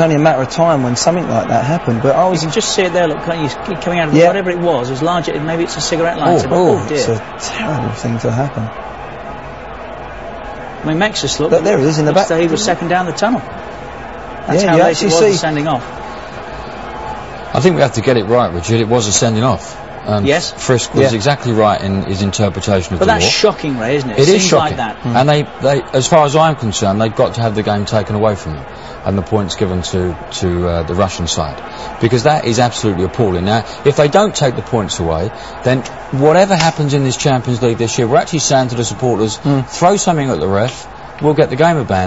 only a matter of time when something like that happened. But I You was can just see it there, look, can't you? Coming out of Yeah. whatever it was, as large as maybe it's a cigarette oh, lighter, but oh, oh, it's a terrible thing to happen. I mean, makes us look. Look, there he is in the back. that He was second down the tunnel. That's Yeah, how you late it was see- sending off. I think we have to get it right, Richard. It was a sending off. Um, Yes. Frisk was Yeah. exactly right in his interpretation of But the that's law. shocking, Ray, isn't it? It is Seems shocking, like that. and they, they, as far as I'm concerned, they've got to have the game taken away from them, and the points given to to uh, the Russian side, because that is absolutely appalling. Now, if they don't take the points away, then whatever happens in this Champions League this year, we're actually saying to the supporters, throw something at the ref, we'll get the game abandoned.